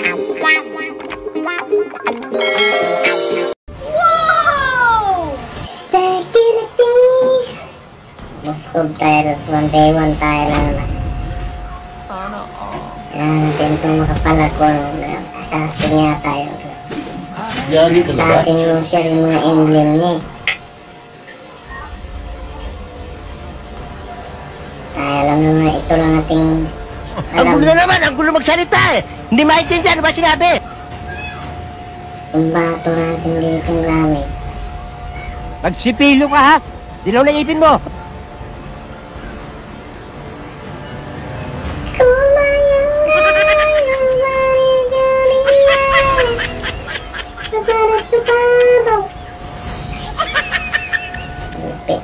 Wow! Security! Moskov Tyrus, 1v1 tayo na naman. Sana all. Kailangan natin itong makapalago. Assassin. Yari talaga. Assassin yung share yung mga emblem niya eh. Tayo alam naman, ito lang ating Ang gulo na naman, ang gulo magsalita eh. Hindi maintindihan ano ba sinabi? kung bato natin ditong gamit. Magsipilo ka ha. Dilaw na ipin mo.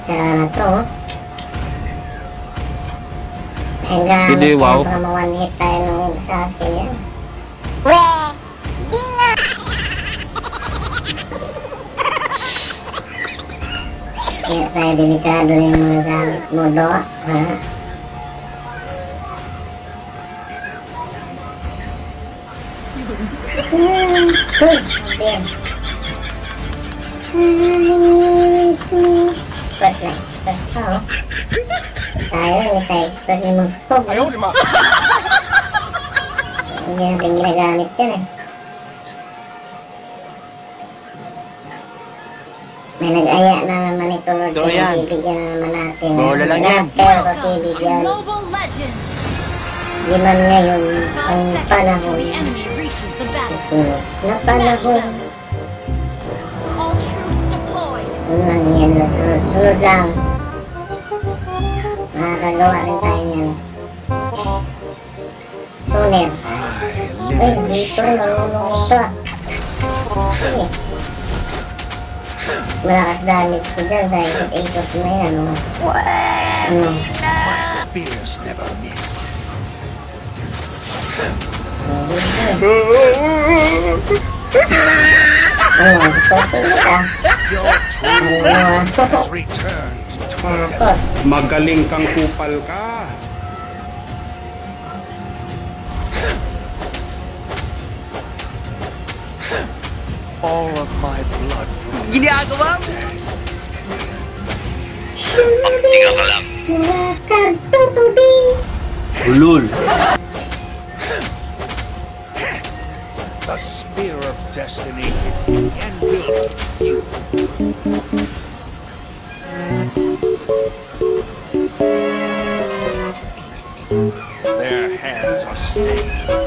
Sana na to. Gamit Hindi, wow. Baka ma-one hit tayo ng assassin yan. Kaya tayo delikado na yung mga gamit mo, do. Ha? Expert na expert pa, oh. Tayo, tayo expert ni Moskov. Ayaw, di ma. Hindi natin ginagamit yan, eh. May nag-aya na naman ito, Lord. So, yan. bibigyan na naman natin. Bola lang yan. Pero bibigyan. Di man ngayon, ang panahon. Susunod na panahon. them! All troops deployed! Yun lang yan na sunod-sunod lang. Makakagawa rin tayo niyan. Sooner. Ay, dito, marunong ito ah. Sige. Mas malakas damage ko dyan sa ikot-ikot na yan. Oh. Ano? My spears never miss. Ano? Gusto ko ka. Your true Ano ah? has returned to the desert. Takot. Magaling kang kupal ka. All of my blood Ginagawa mo? Mga karto tubi. Ulul. The spear of destiny and will you. Hands are stained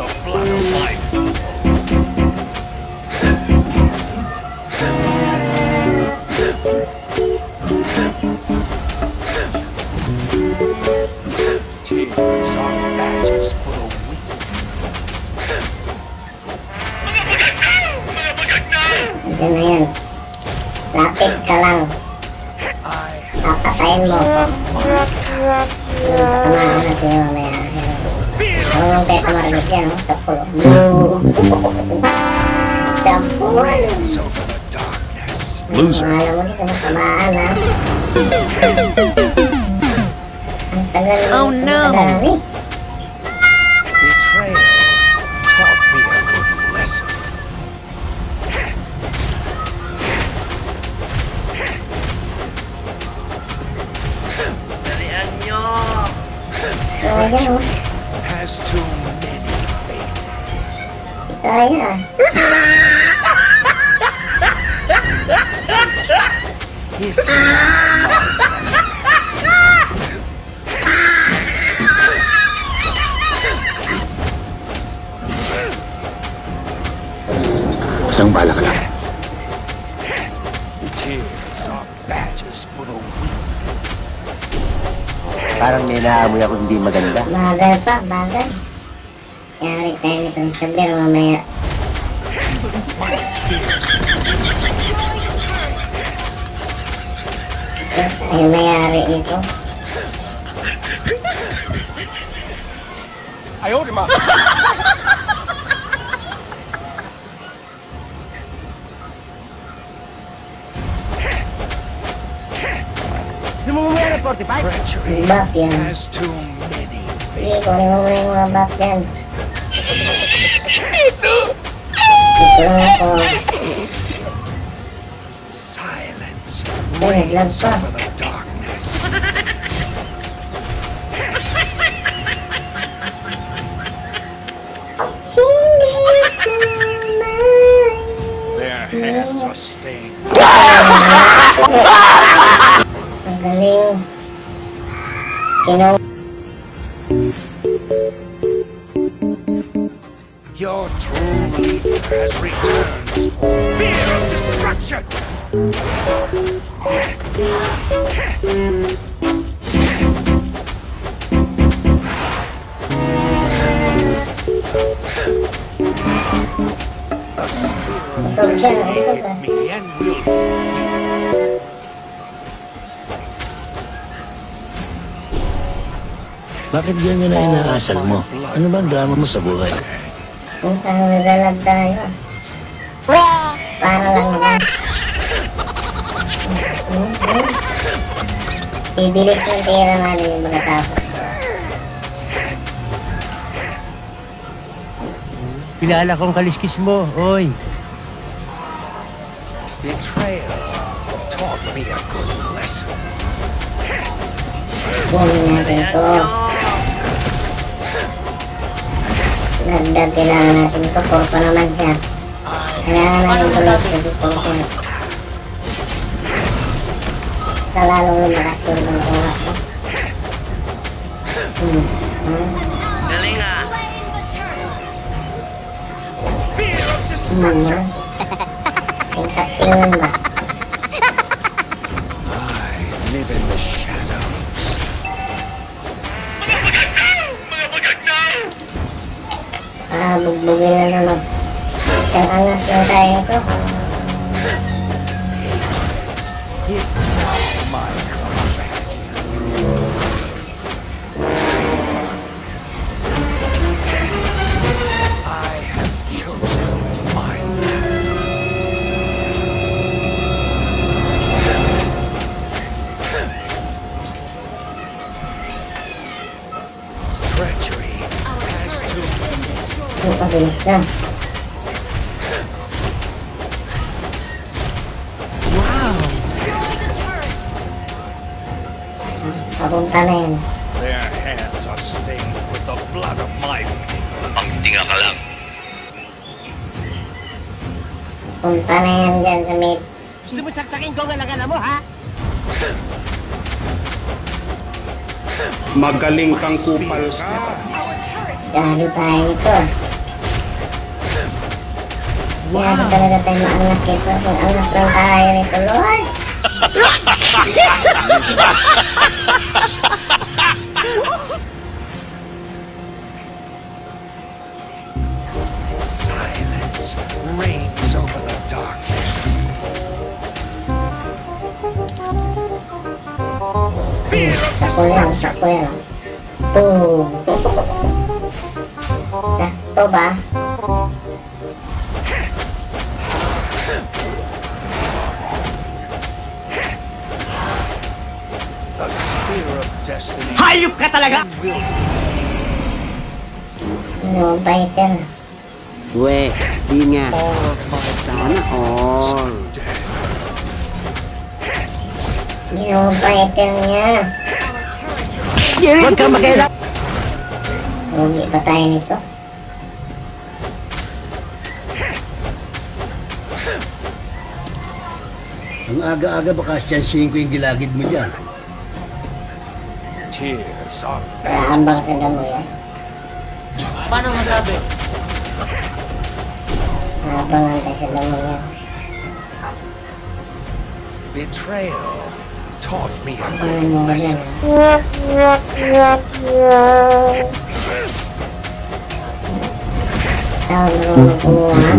over the darkness. Loser. Alam mo, hindi ka matamaan, ha? Ang tagal mo. Oh, no. Kadami. Betrayal taught me a good lesson. Dalian nyo. So, yan, oh. Has too many faces. Kaya. His Isang bala ka lang. tears are badges for the weak. Parang may naamoy ako hindi maganda. Bagal pa, bagal. Yari tayo nito ni Sabir mamaya. My spears Ay, mayari nito. Ayaw, di ng 45? treachery Buff yan. Sige, faces. kunin mo yung mga buff yan. Dito lang ako. Reigns pa. over the darkness. Their hands are stained. Galing. Kino... Your true leader has returned. Spear of destruction! Bakit ganyan na inaasal mo? Ano ba ang drama mo sa buhay? Mukhang nagalag tayo. Para lang naman. Ibilis ng tira natin yung mga tao. Kilala kong kaliskis mo, oy. betrayal taught me a good lesson. Buhin natin to. Dagdag kailangan natin to. Porko naman siya. Kailangan natin tuloy sa porko. Sa lalong lumakas yung mga oras ko. Hmm. Hmm. Turtle. Spear of Hmm. destruction! Singkat-singan ba? I live in the shadows. Ah, bugbugin na naman. Isang angas lang tayo ito. Is Ang the turret. Papunta na yan. Their hands are stained with the blood of my people. Punta na yan dyan sa mid. Gusto mo saksakin ko ang alagala mo, ha? Magaling kang kupal ka. Dali tayo ito. Kaya talaga tayo maangas dito. Kung angas lang tayo nito, Lord. Silence reigns over the darkness. Spear of yan, sako yan. Boom. Sakto ba? Destiny. Hayop ka talaga! Ano, fighter. We, di nga. Sana all. Our turret has Huwag kang makialam! Huwag pa tayo nito. Ang aga-aga baka siyansihin ko yung gilagid mo dyan. Tears are Naambang badges. sa damo yan. Paano masabi? Naabangan tayo sa damo yan. Betrayal taught me a Abangan good mo yan. lesson. Tawag mo kumuha. ha?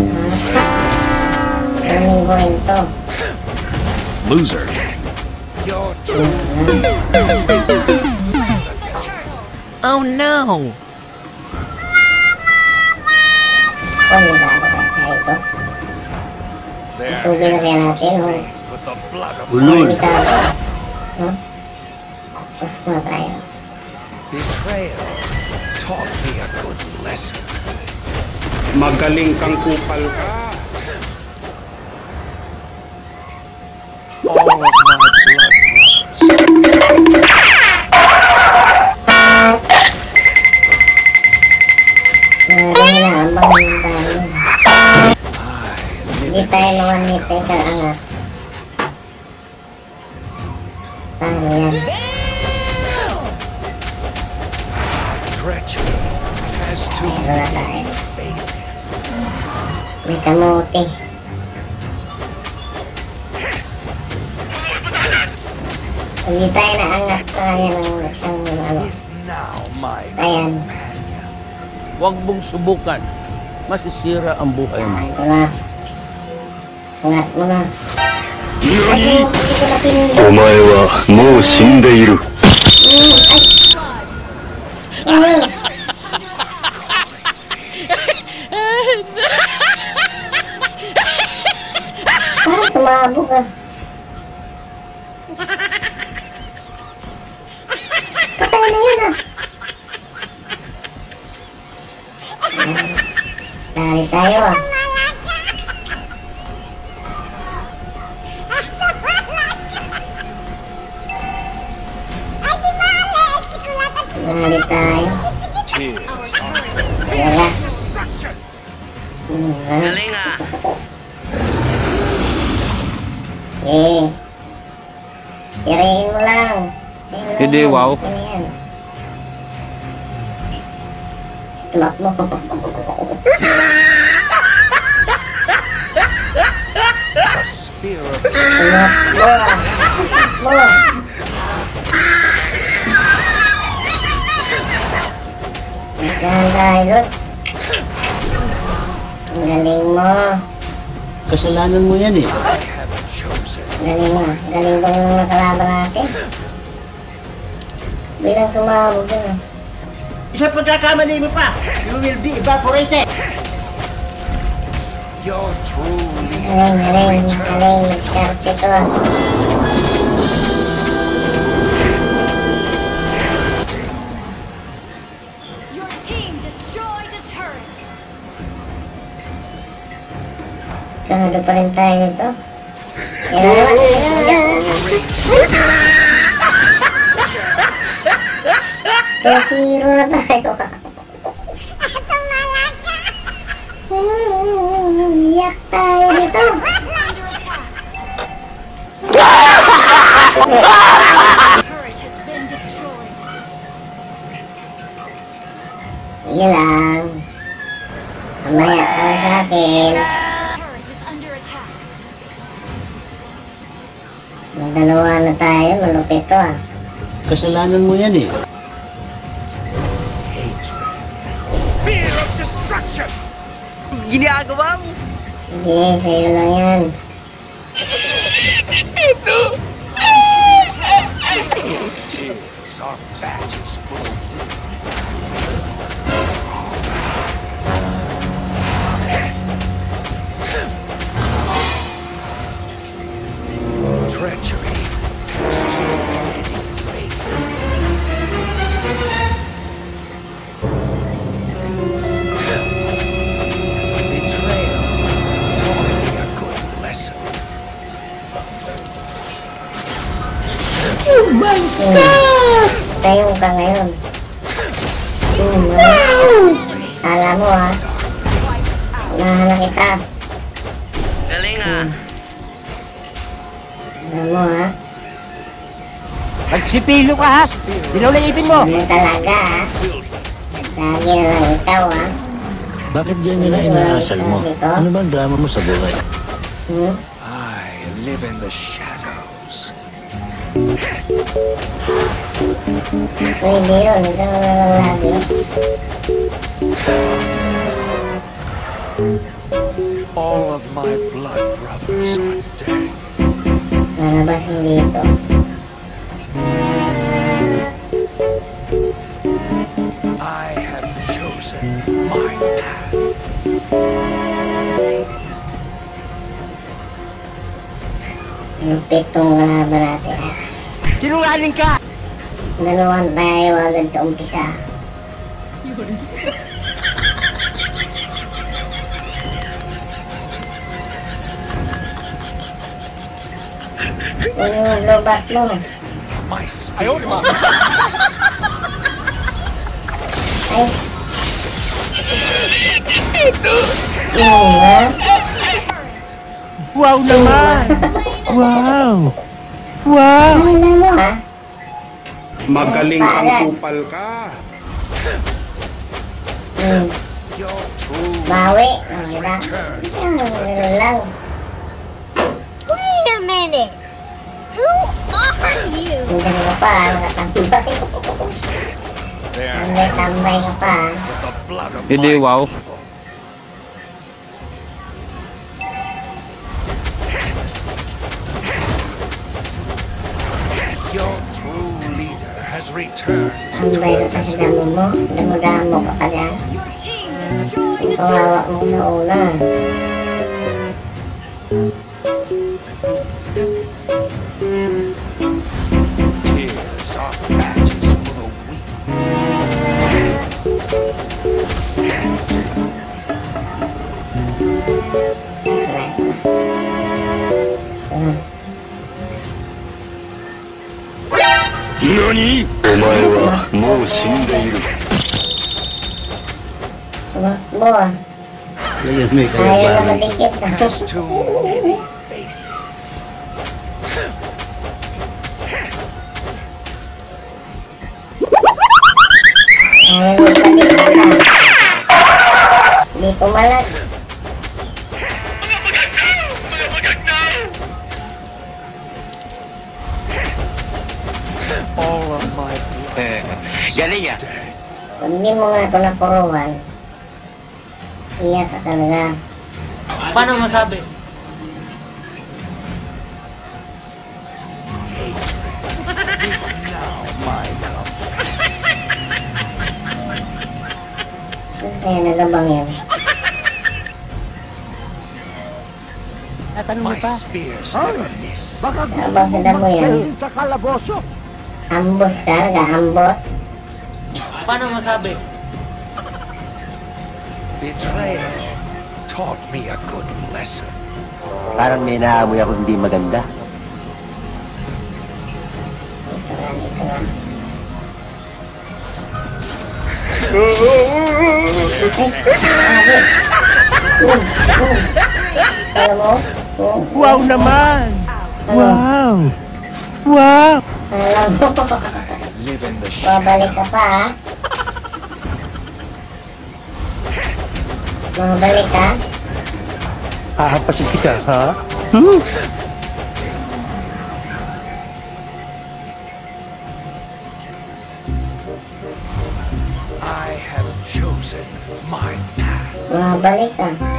Maraming buhay to. Loser. Your true the turtle. Oh no! Hindi ba ako tayo ito? Tubig na kaya natin, ka ako. No? Tapos na tayo. Betrayal taught me a good lesson. Magaling kang kupal ka. Naangat sa kanya ng isang ano. Is now my Ayan. Huwag mong subukan. Masisira ang buhay mo. Ah, お前はもう死んでいる。Yeah. Dali tayo. tears. Wala. Hmm, ha? Galing ah. Eh. Tirahin mo lang. Sa'yo lang Hindi, yan. wow. Ano yan? Tumakbo. The spear of Lods? Ang galing mo. Kasalanan mo yan eh. Galing mo. Galing ba ng nakalaban natin? Bilang sumabog yun ah. Isa pagkakamali mo pa, you will be evaporated. Your true Galing, galing, galing. Nag-start ito Ganado pa rin tayo nito. Yan na naman. Pero zero na tayo. Hmm, Iyak tayo dito. Magdalawa na tayo. Malupit to ah. Kasalanan mo yan eh. fear of destruction. Ginagawa mo. Sige, sa'yo lang yan. Tears are badges ka ngayon. Hmm, ah. Kala mo ah. Nahala kita. Galing ah. Alam mo ah. Magsipilo ka ha. Dilaw na ipin mo. Ano talaga ah. Lagi na lang ikaw ah. Bakit yan nila inaasal mo? Ano bang drama mo sa buhay? Hmm? I live in the shadows. Pwede yun. Ikaw na lang lagi. All of my blood brothers are dead. Lalabasin dito. I have chosen my path. Yung pitong kalaban natin. Sinungaling ka. 나는 나의 와는 좀비사 오늘 로봇 놈 My speech. wow naman! wow! Wow! Wow! Magaling kang kupal ka. Hmm. Bawi. Ganun lang. Wait a minute. Who are you? Hindi ka pa, nakatambay. Tambay-tambay ka pa. Hindi, wow. Leader has returned to Tambay the ka pa sa desert. damo mo. Damo-damo ka pa dyan. Your team Tumakbo ah. Ngayon may Ayaw na kalabanan. madikit na. There's too many faces. Ayaw na madikit na. Hindi pumalag. Galing ah! Kung hindi mo nga ito napuruan, iyak ka talaga. Paano masabi? Kaya nagabang yan. Tatanong never miss. Nagabang sa damo yan. Sa kalaboso! Ambos ka, nag-ambos. Paano masabi? Betrayal taught me a good lesson. Parang may naamoy ako hindi maganda. Ito nga, ito? Oh, Wow naman! Wow! Wow! Live in the Babalik ka pa, ha? Babalik ka? Hahampasin kita, ha? I have chosen my path. Babalik ka.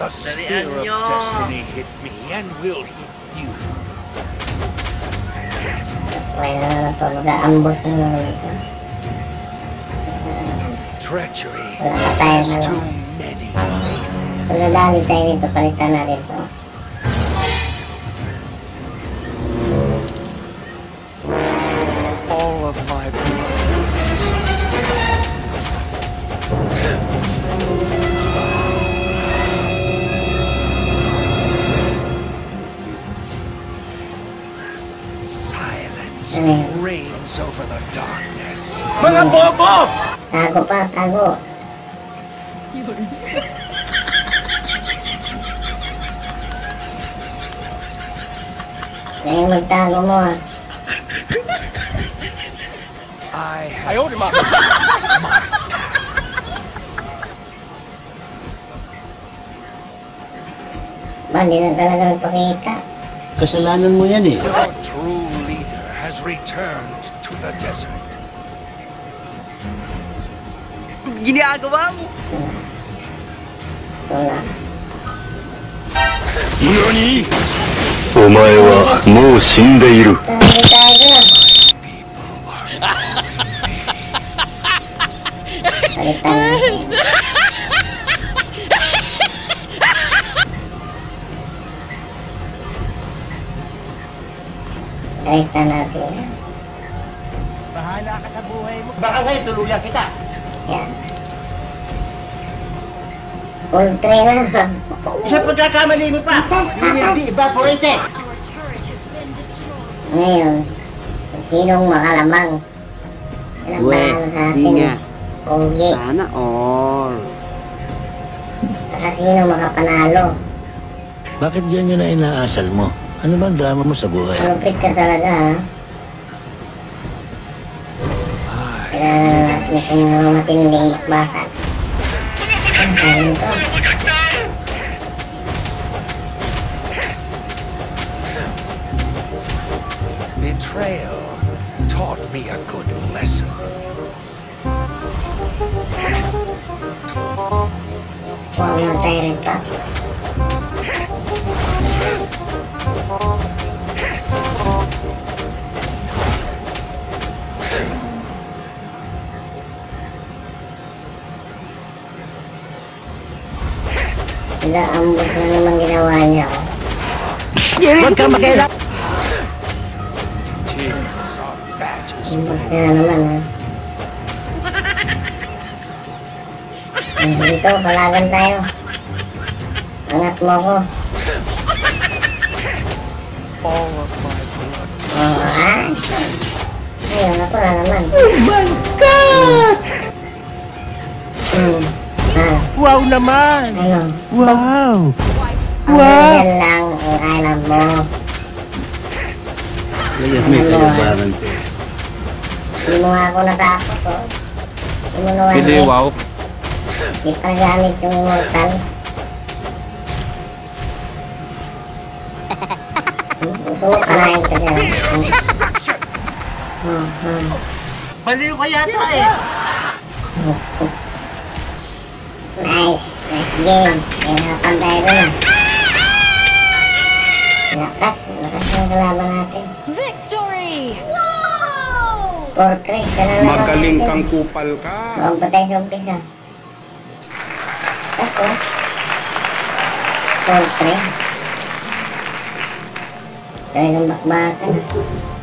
The spear of destiny hit me and will hit you. May na to. Mag-aambos na naman ito. Treachery Wala na too many faces. Nadali tayo dito, palitan natin to. Tago pa, tago. Kaya magtago mo ah. I have Ba, hindi na talaga nagpakita. Kasalanan mo yan eh. Your true leader has returned to the desert. Ginagawa mo! Ito na. 何お前はもう死んでいる。 Tago tago. Palitan natin. Kalitan natin yan. Bahala ka sa buhay mo. Baka ngayon tuluyan kita. Yan. Full tray na. Isa pagkakamali mo pa. Turret has been destroyed. Ngayon, kung sinong makalamang. Yan ang We, panalo sa di atin. nga. Pogi. Sana all. Saka sino makapanalo. Bakit ganyan na inaasal mo? Ano bang drama mo sa buhay? Malupit ka talaga, ha? Kailangan na natin itong mga matinding bakbakan. Ang kaya nito. Betrayal taught me a good lesson. Pumamatay rin pa. Sila, ambos na naman ginawa niya. oh. Huwag ka makialam. Tears are badges. Ambos na naman, ha? Ay, Dito, palagan tayo. Angat mo ko. All of my blood. Oh, ah. Ayun, ako na naman. Oh my God! Hmm. Wow naman. ayun. Wow. Ang ganyan lang ang alam mo. Kaya may kalabaran ko. Hindi mo nga ako natakot, oh. Hindi mo naman Hindi, wow. Hindi pa gamit yung immortal. Gusto mo kanain ka siya. Hmm, hmm. Baliw ka yata eh. Nice, nice game. Hirapan tayo ah. Lakas, lakas ng kalaban natin. Victory! Wow! Portrait, siya na naman Magaling kang kupal ka. Huwag pa tayo sa umpisa. Kaso, Portrait. Talagang bakbakan ah.